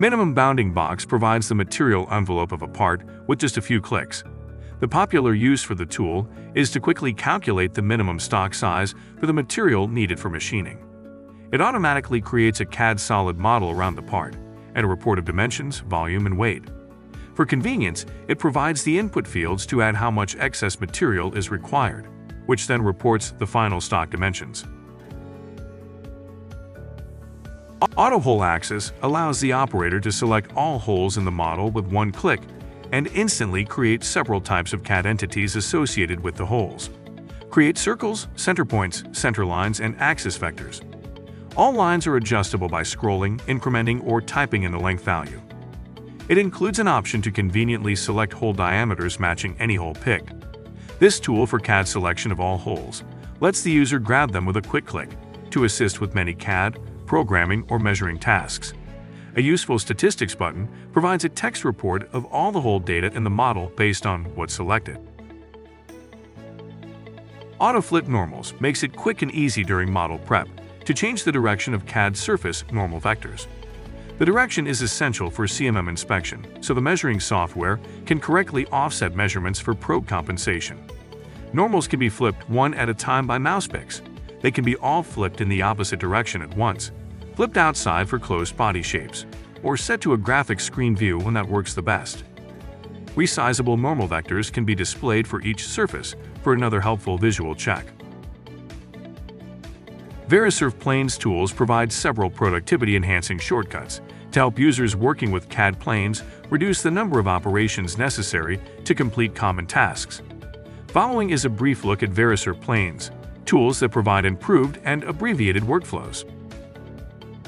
Minimum bounding box provides the material envelope of a part with just a few clicks. The popular use for the tool is to quickly calculate the minimum stock size for the material needed for machining. It automatically creates a CAD solid model around the part and a report of dimensions, volume, and weight. For convenience, it provides the input fields to add how much excess material is required, which then reports the final stock dimensions. Auto Hole Axis allows the operator to select all holes in the model with one click and instantly create several types of CAD entities associated with the holes. Create circles, center points, center lines, and axis vectors. All lines are adjustable by scrolling, incrementing, or typing in the length value. It includes an option to conveniently select hole diameters matching any hole picked. This tool for CAD selection of all holes lets the user grab them with a quick click to assist with many CAD, programming, or measuring tasks. A useful statistics button provides a text report of all the hole data in the model based on what's selected. Auto-flip normals makes it quick and easy during model prep to change the direction of CAD surface normal vectors. The direction is essential for CMM inspection, so the measuring software can correctly offset measurements for probe compensation. Normals can be flipped one at a time by mouse picks. They can be all flipped in the opposite direction at once, flipped outside for closed body shapes, or set to a graphic screen view when that works the best. Resizable normal vectors can be displayed for each surface for another helpful visual check. Verisurf Planes tools provide several productivity-enhancing shortcuts to help users working with CAD planes reduce the number of operations necessary to complete common tasks. Following is a brief look at Verisurf Planes, tools that provide improved and abbreviated workflows.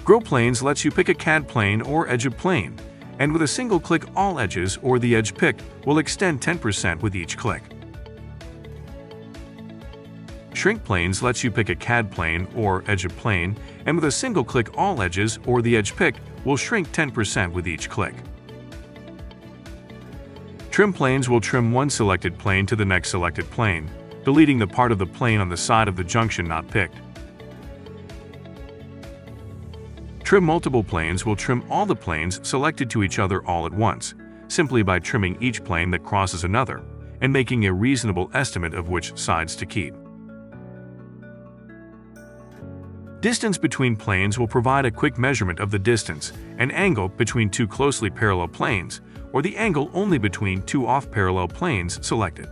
Grow Planes lets you pick a CAD plane or edge of plane, and with a single click all edges or the edge picked will extend 10% with each click. Shrink Planes lets you pick a CAD plane or edge of plane, and with a single click all edges or the edge picked will shrink 10% with each click. Trim Planes will trim one selected plane to the next selected plane, deleting the part of the plane on the side of the junction not picked. Trim multiple planes will trim all the planes selected to each other all at once, simply by trimming each plane that crosses another and making a reasonable estimate of which sides to keep. Distance between planes will provide a quick measurement of the distance and angle between two closely parallel planes, or the angle only between two off-parallel planes selected.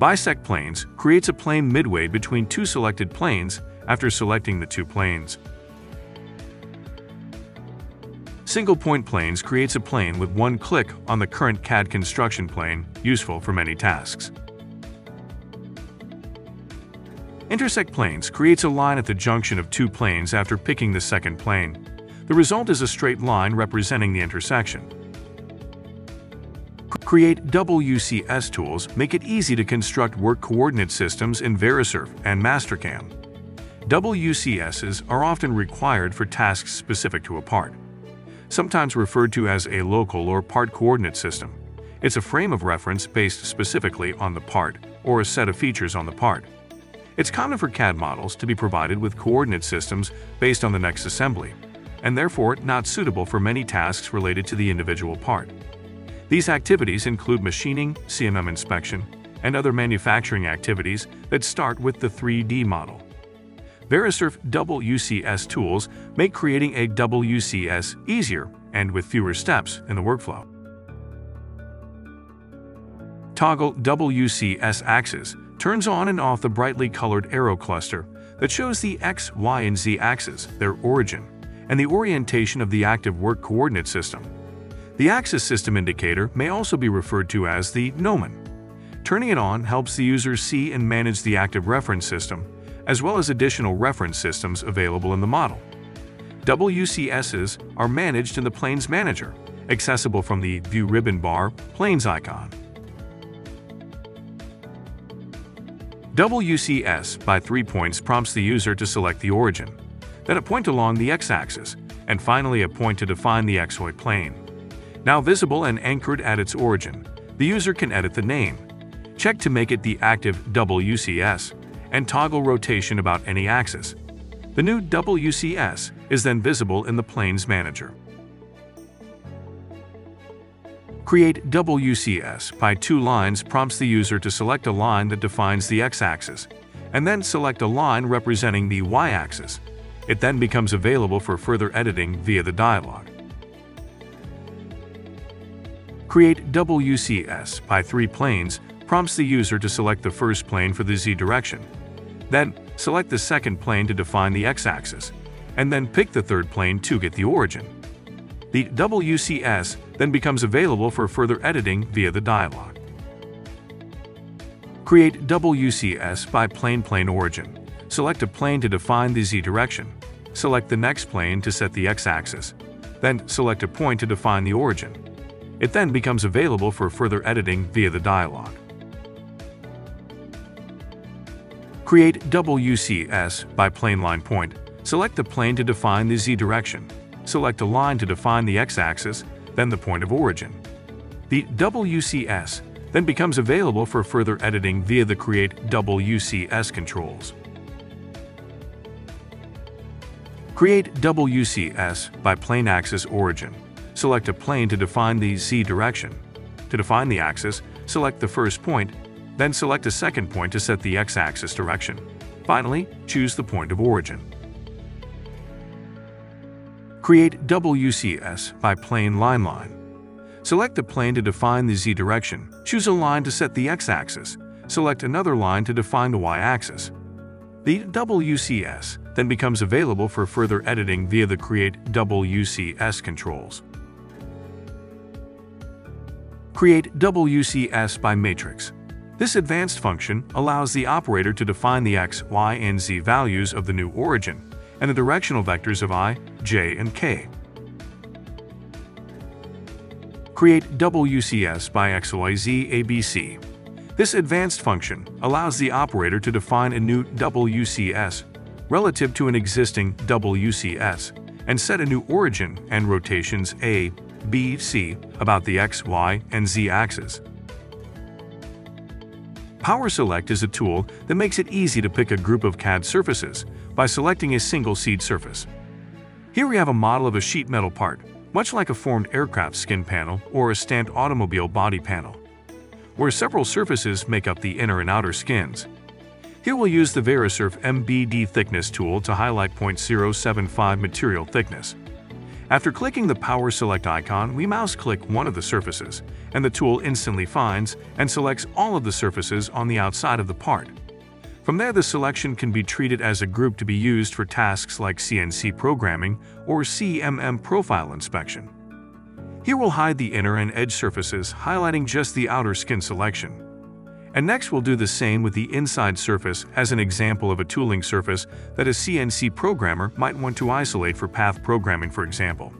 Bisect planes creates a plane midway between two selected planes after selecting the two planes. Single point planes creates a plane with one click on the current CAD construction plane, useful for many tasks. Intersect planes creates a line at the junction of two planes after picking the second plane. The result is a straight line representing the intersection. Create WCS tools make it easy to construct work coordinate systems in Verisurf and Mastercam. WCSs are often required for tasks specific to a part. Sometimes referred to as a local or part coordinate system, it's a frame of reference based specifically on the part or a set of features on the part. It's common for CAD models to be provided with coordinate systems based on the next assembly, and therefore not suitable for many tasks related to the individual part. These activities include machining, CMM inspection, and other manufacturing activities that start with the 3D model. Verisurf WCS tools make creating a WCS easier and with fewer steps in the workflow. Toggle WCS axis turns on and off the brightly colored arrow cluster that shows the X, Y, and Z axes, their origin, and the orientation of the active work coordinate system. The axis system indicator may also be referred to as the gnomon. Turning it on helps the user see and manage the active reference system, as well as additional reference systems available in the model. WCSs are managed in the Planes Manager, accessible from the View ribbon bar Planes icon. WCS by three points prompts the user to select the origin, then a point along the x-axis, and finally a point to define the xy plane. Now visible and anchored at its origin, the user can edit the name, check to make it the active WCS, and toggle rotation about any axis. The new WCS is then visible in the Planes Manager. Create WCS by two lines prompts the user to select a line that defines the x-axis, and then select a line representing the y-axis. It then becomes available for further editing via the dialog. Create WCS by three planes prompts the user to select the first plane for the z direction. Then, select the second plane to define the x-axis, and then pick the third plane to get the origin. The WCS then becomes available for further editing via the dialog. Create WCS by plane plane origin. Select a plane to define the z direction. Select the next plane to set the x-axis. Then select a point to define the origin. It then becomes available for further editing via the dialog. Create WCS by plane line point. Select the plane to define the z direction. Select a line to define the x-axis, then the point of origin. The WCS then becomes available for further editing via the Create WCS controls. Create WCS by plane axis origin. Select a plane to define the z direction. To define the axis, select the first point then select a second point to set the x-axis direction. Finally, choose the point of origin. Create WCS by plane line line. Select the plane to define the z direction. Choose a line to set the x-axis. Select another line to define the y-axis. The WCS then becomes available for further editing via the Create WCS controls. Create WCS by matrix. This advanced function allows the operator to define the x, y, and z values of the new origin and the directional vectors of i, j, and k. Create WCS by XYZ ABC. This advanced function allows the operator to define a new WCS relative to an existing WCS and set a new origin and rotations A, B, C about the x, y, and z axes. Power Select is a tool that makes it easy to pick a group of CAD surfaces by selecting a single seed surface. Here we have a model of a sheet metal part, much like a formed aircraft skin panel or a stamped automobile body panel, where several surfaces make up the inner and outer skins. Here we'll use the Verisurf MBD Thickness tool to highlight 0.075 material thickness. After clicking the Power Select icon, we mouse-click one of the surfaces, and the tool instantly finds and selects all of the surfaces on the outside of the part. From there, the selection can be treated as a group to be used for tasks like CNC programming or CMM profile inspection. Here we'll hide the inner and edge surfaces, highlighting just the outer skin selection. And next we'll do the same with the inside surface as an example of a tooling surface that a CNC programmer might want to isolate for path programming for example.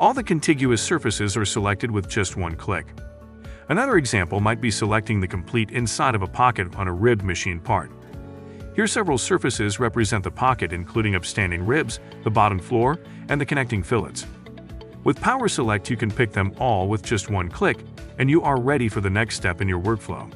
All the contiguous surfaces are selected with just one click. Another example might be selecting the complete inside of a pocket on a ribbed machine part. Here several surfaces represent the pocket including upstanding ribs, the bottom floor, and the connecting fillets. With Power Select you can pick them all with just one click, and you are ready for the next step in your workflow.